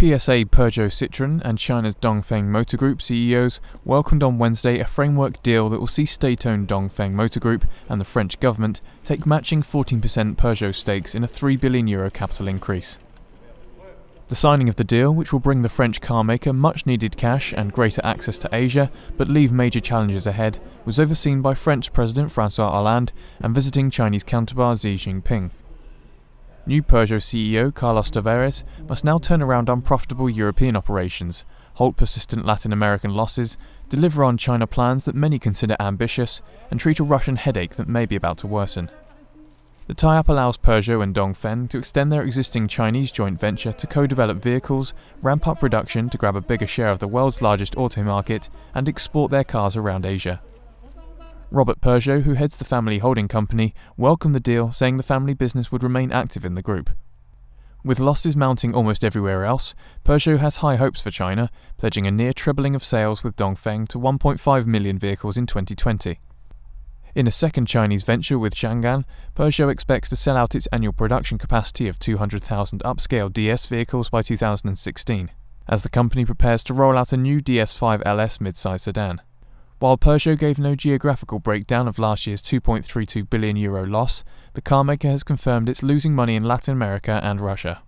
PSA Peugeot Citroën and China's Dongfeng Motor Group CEOs welcomed on Wednesday a framework deal that will see state owned Dongfeng Motor Group and the French government take matching 14% Peugeot stakes in a 3 billion euro capital increase. The signing of the deal, which will bring the French carmaker much needed cash and greater access to Asia, but leave major challenges ahead, was overseen by French President Francois Hollande and visiting Chinese counterpart Xi Jinping. New Peugeot CEO Carlos Tavares must now turn around unprofitable European operations, halt persistent Latin American losses, deliver on China plans that many consider ambitious, and treat a Russian headache that may be about to worsen. The tie-up allows Peugeot and Dongfeng to extend their existing Chinese joint venture to co-develop vehicles, ramp up production to grab a bigger share of the world's largest auto market, and export their cars around Asia. Robert Peugeot, who heads the family holding company, welcomed the deal, saying the family business would remain active in the group. With losses mounting almost everywhere else, Peugeot has high hopes for China, pledging a near trebling of sales with Dongfeng to 1.5 million vehicles in 2020. In a second Chinese venture with Changan, Peugeot expects to sell out its annual production capacity of 200,000 upscale DS vehicles by 2016, as the company prepares to roll out a new DS5 LS midsize sedan. While Peugeot gave no geographical breakdown of last year's 2.32 billion euro loss, the carmaker has confirmed it's losing money in Latin America and Russia.